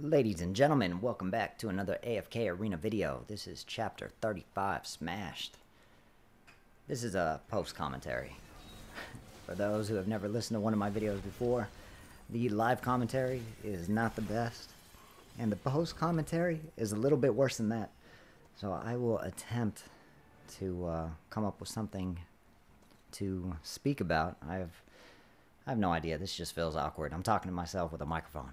Ladies and gentlemen, welcome back to another AFK Arena video. This is chapter 35, Smashed. This is a post commentary. For those who have never listened to one of my videos before, the live commentary is not the best, and the post commentary is a little bit worse than that. So I will attempt to uh, come up with something to speak about. I have, I have no idea. This just feels awkward. I'm talking to myself with a microphone.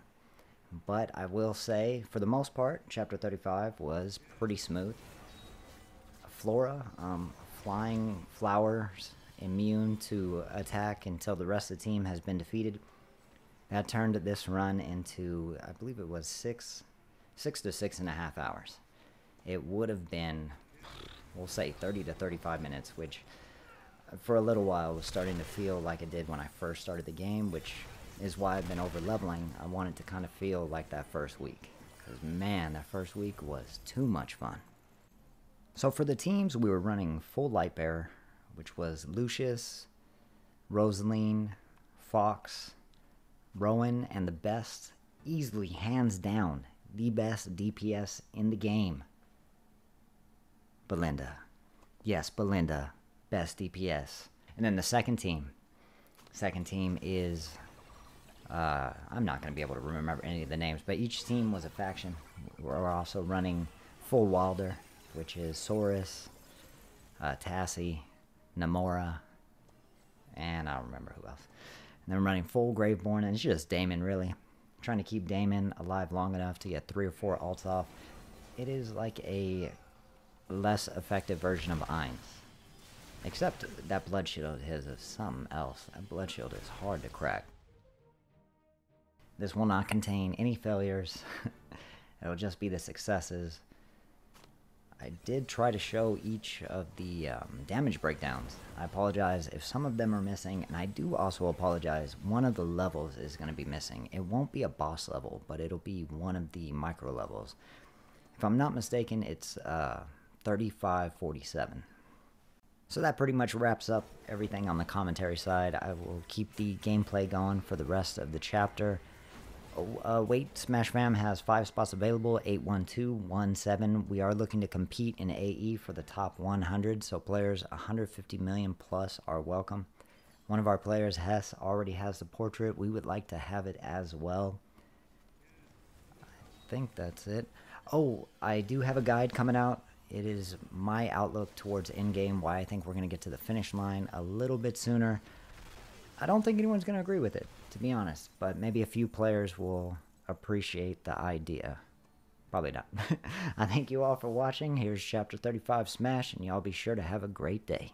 But I will say, for the most part, chapter 35 was pretty smooth. Flora, um, flying flowers, immune to attack until the rest of the team has been defeated. That turned this run into, I believe it was six, six to six and a half hours. It would have been, we'll say, 30 to 35 minutes, which for a little while was starting to feel like it did when I first started the game, which is why I've been over leveling. I wanted to kind of feel like that first week. Because, man, that first week was too much fun. So, for the teams, we were running full Light Bearer, which was Lucius, Rosaline, Fox, Rowan, and the best, easily, hands down, the best DPS in the game. Belinda. Yes, Belinda, best DPS. And then the second team. Second team is uh, I'm not going to be able to remember any of the names, but each team was a faction. We're also running full Wilder, which is Saurus, uh, Tasi, Nemora, and I don't remember who else. And then I'm running full Graveborn, and it's just Daimon, really. I'm trying to keep Daimon alive long enough to get three or four ults off. It is like a less effective version of Ainz. Except that Blood Shield is something else. That Blood Shield is hard to crack. This will not contain any failures. It'll just be the successes. I did try to show each of the um, damage breakdowns. I apologize if some of them are missing, and I do also apologize. One of the levels is going to be missing. It won't be a boss level, but it'll be one of the micro levels. If I'm not mistaken, it's uh, 3547. So that pretty much wraps up everything on the commentary side. I will keep the gameplay going for the rest of the chapter. Uh, wait, Smash Fam has five spots available 81217. We are looking to compete in AE for the top 100, so players 150 million plus are welcome. One of our players, Hess, already has the portrait. We would like to have it as well. I think that's it. Oh, I do have a guide coming out. It is my outlook towards end game, why I think we're going to get to the finish line a little bit sooner. I don't think anyone's going to agree with it, to be honest, but maybe a few players will appreciate the idea. Probably not. I thank you all for watching. Here's Chapter 35 Smash, and y'all be sure to have a great day.